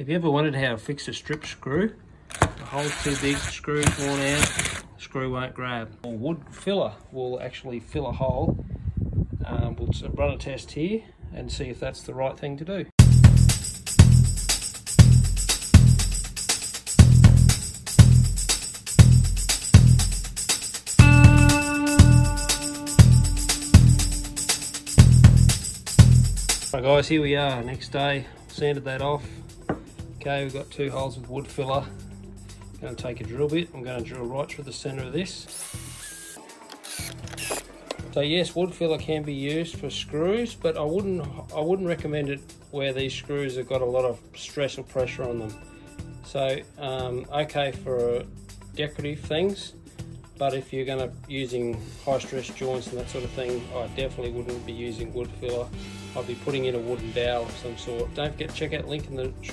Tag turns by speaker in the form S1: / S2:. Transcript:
S1: Have you ever wondered how to fix a strip screw? The hole's too big, screw's worn out, screw won't grab. Wood filler will actually fill a hole. Um, we'll run a test here and see if that's the right thing to do. Right guys, here we are, next day, sanded that off. Okay, we've got two holes with wood filler. I'm going to take a drill bit, I'm going to drill right through the centre of this. So yes, wood filler can be used for screws, but I wouldn't I wouldn't recommend it where these screws have got a lot of stress or pressure on them. So um, okay for decorative things, but if you're going to using high stress joints and that sort of thing, I definitely wouldn't be using wood filler. I'd be putting in a wooden dowel of some sort. Don't forget to check out link in the description